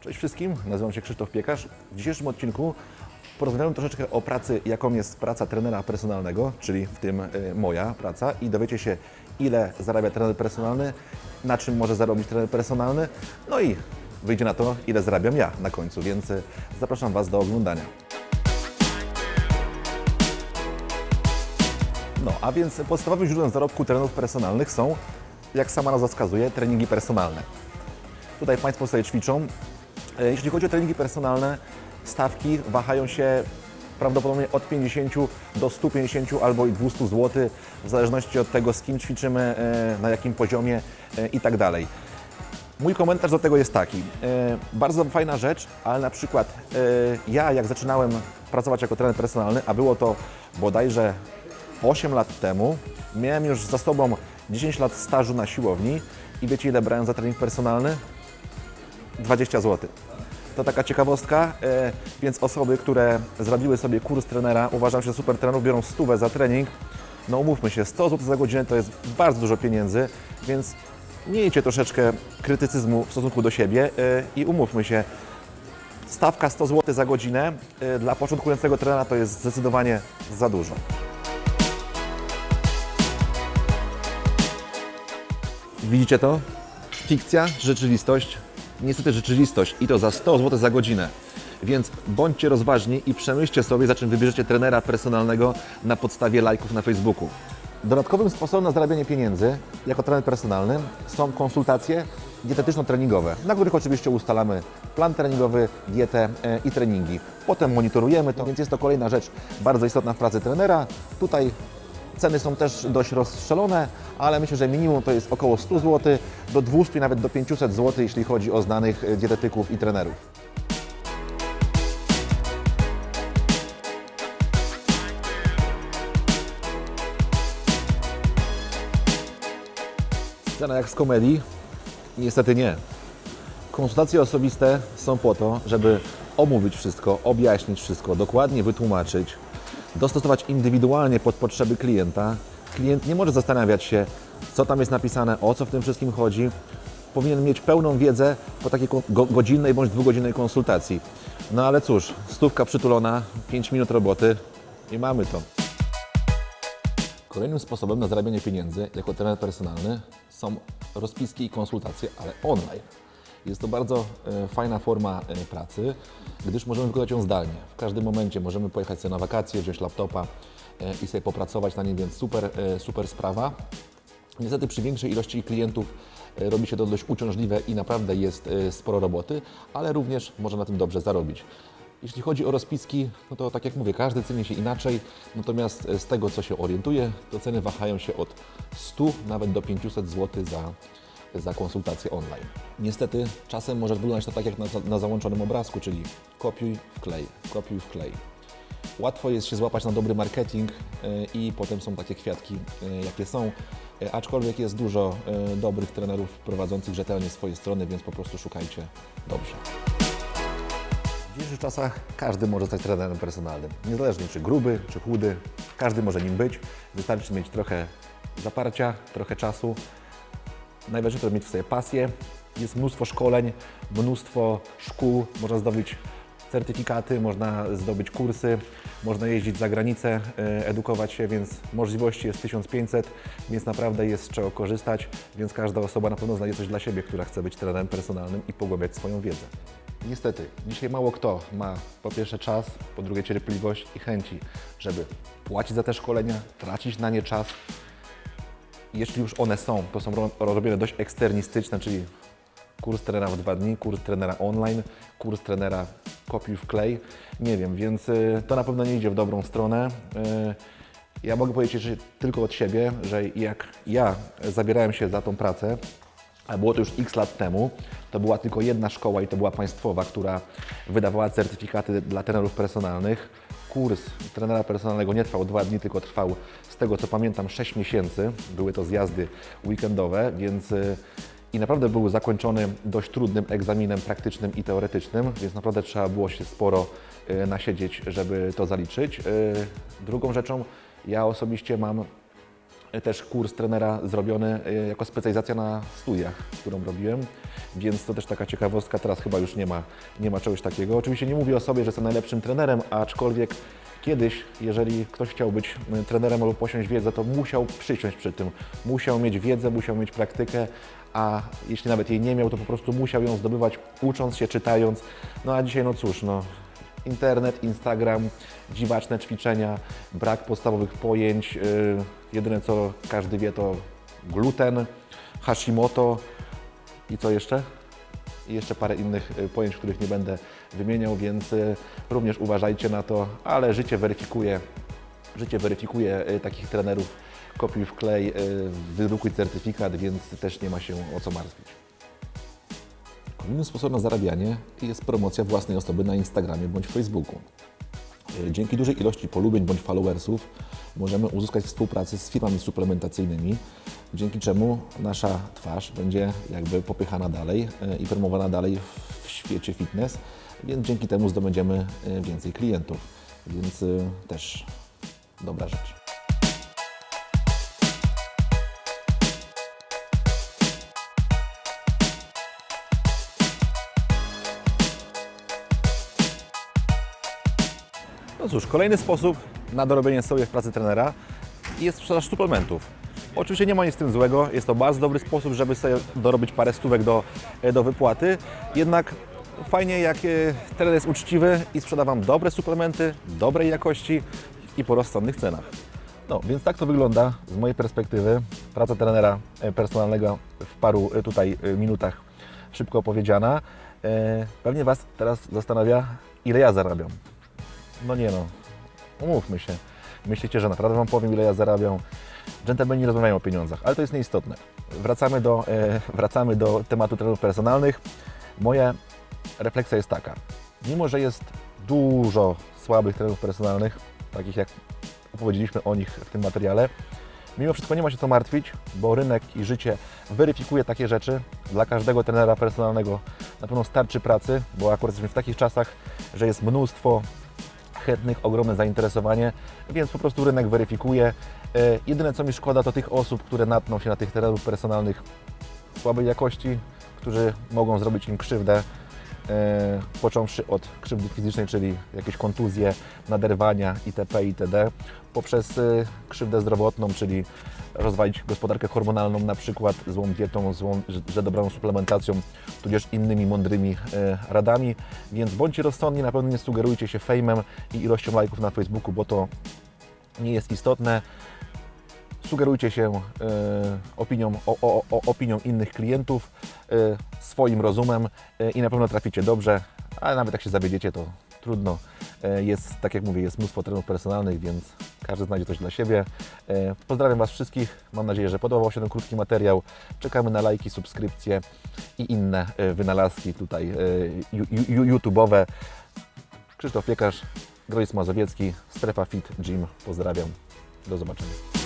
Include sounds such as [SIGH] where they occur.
Cześć wszystkim, nazywam się Krzysztof Piekarz. W dzisiejszym odcinku porozmawiamy troszeczkę o pracy, jaką jest praca trenera personalnego, czyli w tym y, moja praca i dowiecie się, ile zarabia trener personalny, na czym może zarobić trener personalny, no i wyjdzie na to, ile zarabiam ja na końcu, więc y, zapraszam Was do oglądania. No, a więc podstawowym źródłem zarobku trenerów personalnych są, jak sama nazwa wskazuje, treningi personalne. Tutaj Państwo sobie ćwiczą. E, Jeśli chodzi o treningi personalne, stawki wahają się prawdopodobnie od 50 do 150 albo i 200 zł, w zależności od tego, z kim ćwiczymy, e, na jakim poziomie e, i tak dalej. Mój komentarz do tego jest taki. Bardzo fajna rzecz, ale na przykład ja jak zaczynałem pracować jako trener personalny, a było to bodajże 8 lat temu, miałem już za sobą 10 lat stażu na siłowni i wiecie ile brałem za trening personalny? 20 zł. To taka ciekawostka, e, więc osoby, które zrobiły sobie kurs trenera, uważam, że super trenerów biorą stówę za trening. No umówmy się, 100 zł za godzinę to jest bardzo dużo pieniędzy, więc miejcie troszeczkę krytycyzmu w stosunku do siebie e, i umówmy się, stawka 100 zł za godzinę e, dla początkującego trenera to jest zdecydowanie za dużo. Widzicie to? Fikcja, rzeczywistość. Niestety rzeczywistość i to za 100 zł za godzinę. Więc bądźcie rozważni i przemyślcie sobie, za czym wybierzecie trenera personalnego na podstawie lajków na Facebooku. Dodatkowym sposobem na zarabianie pieniędzy jako trener personalny są konsultacje dietetyczno-treningowe, na których oczywiście ustalamy plan treningowy, dietę e, i treningi. Potem monitorujemy to, więc jest to kolejna rzecz bardzo istotna w pracy trenera. Tutaj Ceny są też dość rozstrzelone, ale myślę, że minimum to jest około 100 zł, do 200 i nawet do 500 zł, jeśli chodzi o znanych e, dietetyków i trenerów. Scena jak z komedii? Niestety nie. Konsultacje osobiste są po to, żeby omówić wszystko, objaśnić wszystko, dokładnie wytłumaczyć, dostosować indywidualnie pod potrzeby klienta. Klient nie może zastanawiać się, co tam jest napisane, o co w tym wszystkim chodzi. Powinien mieć pełną wiedzę po takiej godzinnej bądź dwugodzinnej konsultacji. No ale cóż, stówka przytulona, 5 minut roboty i mamy to. Kolejnym sposobem na zarabianie pieniędzy jako trener personalny są rozpiski i konsultacje, ale online. Jest to bardzo e, fajna forma e, pracy, gdyż możemy wykonać ją zdalnie. W każdym momencie możemy pojechać sobie na wakacje, wziąć laptopa e, i sobie popracować na nim, więc super, super sprawa. Niestety przy większej ilości klientów robi się to dość uciążliwe i naprawdę jest sporo roboty, ale również można na tym dobrze zarobić. Jeśli chodzi o rozpiski, no to tak jak mówię, każdy ceni się inaczej, natomiast z tego co się orientuję, to ceny wahają się od 100 nawet do 500 zł za, za konsultację online. Niestety czasem może wyglądać to tak jak na, na załączonym obrazku, czyli kopiuj, wklej, kopiuj, wklej. Łatwo jest się złapać na dobry marketing e, i potem są takie kwiatki, e, jakie są. E, Aczkolwiek jest dużo dobrych trenerów prowadzących rzetelnie swoje strony, więc po prostu szukajcie dobrze. W dzisiejszych czasach każdy może stać trenerem personalnym. Niezależnie czy gruby, czy chudy, każdy może nim być. Wystarczy mieć trochę zaparcia, trochę czasu. Najważniejsze to mieć w sobie pasję. Jest mnóstwo szkoleń, mnóstwo szkół, można zdobyć certyfikaty, można zdobyć kursy, można jeździć za granicę, e, edukować się, więc możliwości jest 1500, więc naprawdę jest z czego korzystać, więc każda osoba na pewno znajdzie coś dla siebie, która chce być trenerem personalnym i pogłębiać swoją wiedzę. Niestety, dzisiaj mało kto ma po pierwsze czas, po drugie cierpliwość i chęci, żeby płacić za te szkolenia, tracić na nie czas, jeśli już one są, to są ro- robione dość eksternistyczne, czyli kurs trenera w dwa dni, kurs trenera online, kurs trenera kopiuj w klej. Nie wiem, więc y, to na pewno nie idzie w dobrą stronę. Y, Ja mogę powiedzieć że tylko od siebie, że jak ja zabierałem się za tą pracę, było to już x lat temu, to była tylko jedna szkoła i to była państwowa, która wydawała certyfikaty dla trenerów personalnych. Kurs trenera personalnego nie trwał dwa dni, tylko trwał, z tego co pamiętam, 6 miesięcy. Były to zjazdy weekendowe, więc y, i naprawdę był zakończony dość trudnym egzaminem praktycznym i teoretycznym, więc naprawdę trzeba było się sporo y, nasiedzieć, żeby to zaliczyć. Y, Drugą rzeczą, ja osobiście mam też kurs trenera zrobiony e, jako specjalizacja na studiach, którą robiłem, więc to też taka ciekawostka. Teraz chyba już nie ma, nie ma czegoś takiego. Oczywiście nie mówię o sobie, że jestem najlepszym trenerem, aczkolwiek kiedyś, jeżeli ktoś chciał być e, trenerem albo posiąść wiedzę, to musiał przysiąść przy tym. Musiał mieć wiedzę, musiał mieć praktykę, a jeśli nawet jej nie miał, to po prostu musiał ją zdobywać ucząc się, czytając. No a dzisiaj, no cóż, no, internet, Instagram, dziwaczne ćwiczenia, brak podstawowych pojęć. Yy, jedyne co każdy wie to gluten, Hashimoto i co jeszcze? I jeszcze parę innych y, pojęć, których nie będę wymieniał, więc y, również uważajcie na to, ale życie weryfikuje, życie weryfikuje y, takich trenerów kopiuj w klej, wydrukuj certyfikat, więc też nie ma się o co martwić. Kolejnym sposobem na zarabianie jest promocja własnej osoby na Instagramie bądź Facebooku. E, dzięki dużej ilości polubień bądź followersów możemy uzyskać współpracę z firmami suplementacyjnymi, dzięki czemu nasza twarz będzie jakby popychana dalej e, i promowana dalej w świecie fitness, więc dzięki temu zdobędziemy e, więcej klientów, więc też dobra rzecz. Cóż, kolejny sposób na dorobienie sobie w pracy trenera jest sprzedaż suplementów. Oczywiście nie ma nic z tym złego, jest to bardzo dobry sposób, żeby sobie dorobić parę stówek do, do wypłaty. Jednak fajnie, jak e, trener jest uczciwy i sprzeda Wam dobre suplementy, dobrej jakości i po rozsądnych cenach. No, więc tak to wygląda z mojej perspektywy. Praca trenera e, personalnego w paru e, tutaj minutach szybko opowiedziana. Pewnie Was teraz zastanawia, ile ja zarabiam. No nie no, umówmy się. Myślicie, że naprawdę Wam powiem, ile ja zarabiam? Dżentelmeni rozmawiają o pieniądzach, ale to jest nieistotne. Wracamy do, e, [LAUGHS] wracamy do tematu trenerów personalnych. Moja refleksja jest taka. Mimo, że jest dużo słabych trenerów personalnych, takich jak opowiedzieliśmy o nich w tym materiale, mimo wszystko nie ma się co martwić, bo rynek i życie weryfikuje takie rzeczy. Dla każdego trenera personalnego na pewno starczy pracy, bo akurat jesteśmy w takich czasach, że jest mnóstwo chętnych, ogromne zainteresowanie, więc po prostu rynek weryfikuje. E, jedyne co mi szkoda to tych osób, które natną się na tych terenów personalnych słabej jakości, którzy mogą zrobić im krzywdę, począwszy od krzywdy fizycznej, czyli jakieś kontuzje, naderwania itp. itd., poprzez e, krzywdę zdrowotną, czyli rozwalić gospodarkę hormonalną na przykład złą dietą, złą, że dobraną suplementacją, tudzież innymi mądrymi e, radami. Więc bądźcie rozsądni, na pewno nie sugerujcie się fejmem i ilością lajków na Facebooku, bo to nie jest istotne. Sugerujcie się e, opinią, o, o, o, opinią innych klientów, e, swoim rozumem e, i na pewno traficie dobrze, ale nawet jak się zawiedziecie, to trudno. Jest, tak jak mówię, jest mnóstwo trenów personalnych, więc każdy znajdzie coś dla siebie. Pozdrawiam Was wszystkich. Mam nadzieję, że podobał się ten krótki materiał. Czekamy na lajki, subskrypcje i inne wynalazki tutaj YouTube'owe. Krzysztof Piekarz, Grojs Mazowiecki, Strefa Fit Gym. Pozdrawiam. Do zobaczenia.